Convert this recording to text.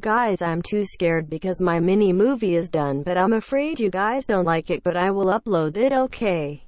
Guys I'm too scared because my mini movie is done but I'm afraid you guys don't like it but I will upload it okay.